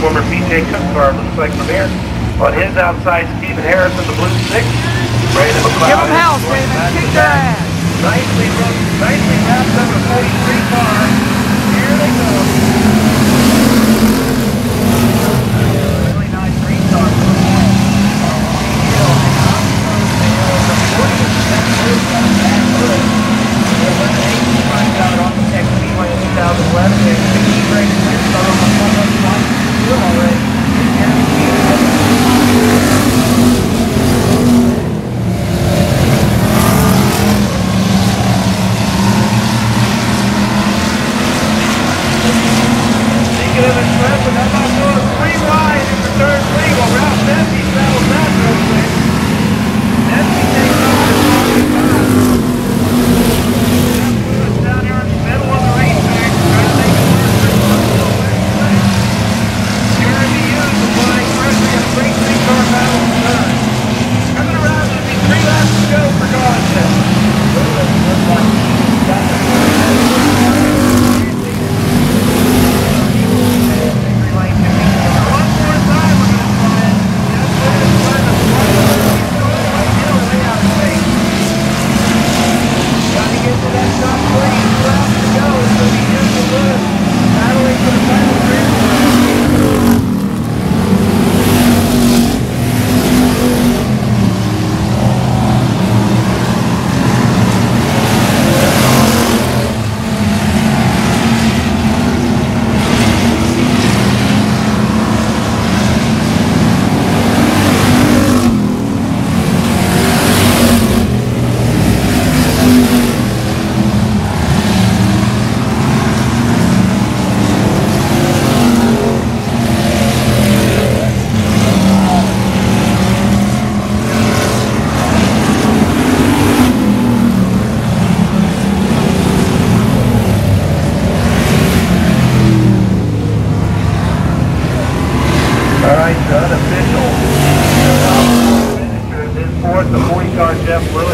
Former PJ Cookar looks like from here. On his outside, Stephen Harrison, the blue six. Brandon McLeod. Give him house, Raymond. Kick the ass. Nicely, nicely wrapped up a 43 car. Here they go. battle, battle, battle, battle. Good. unofficial. Uh, is 4th, the 40 car Jeff Lewis.